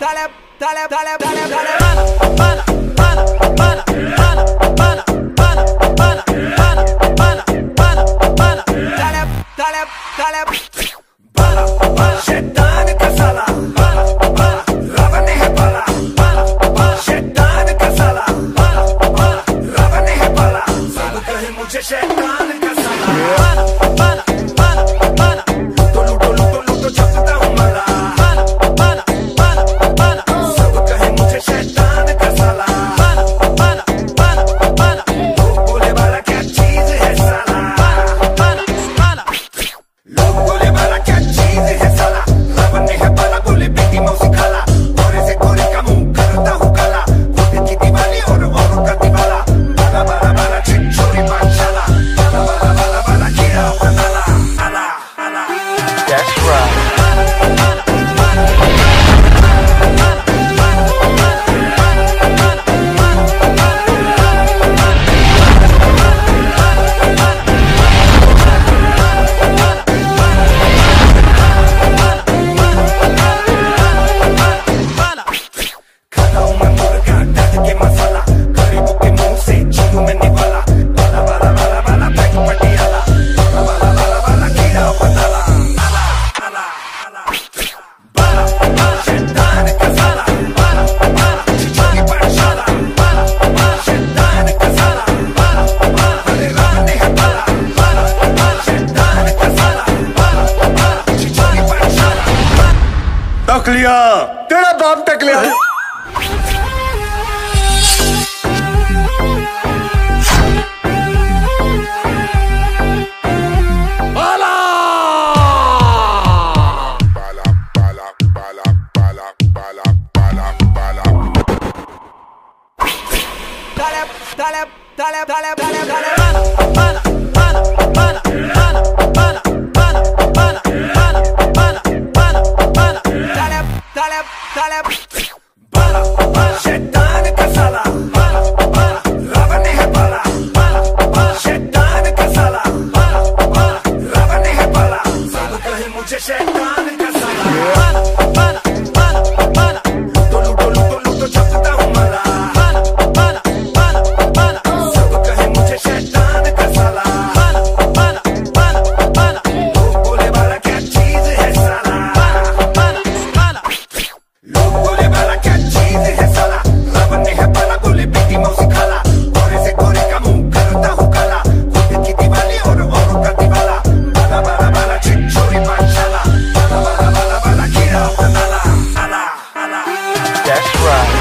طلب طلب طلب طلب طلب. أنا أنا أنا أنا أنا أنا أنا أنا أنا أنا أنا طلب طلب طلب. بلا بلا شدان كسلا بلا بلا لبني ہے بلا بلا بلا شدان كسلا بلا بلا لبني ہے بلا سب کہیں مجھے شیطان کسلا بلا بلا तक लिया तेरा बाप तक लिया Dale, dale, dale, dale, dale. Shit. That's right.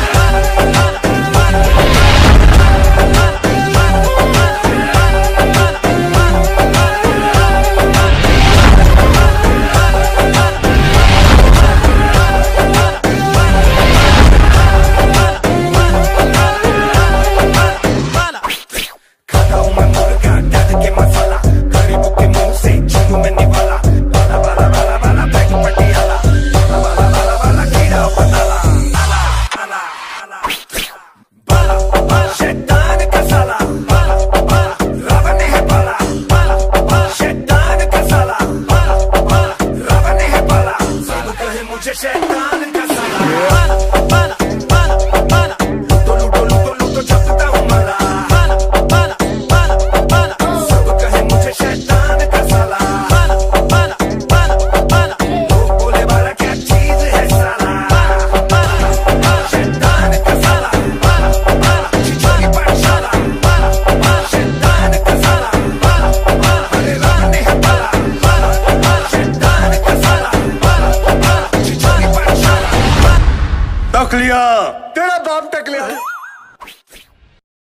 클리어!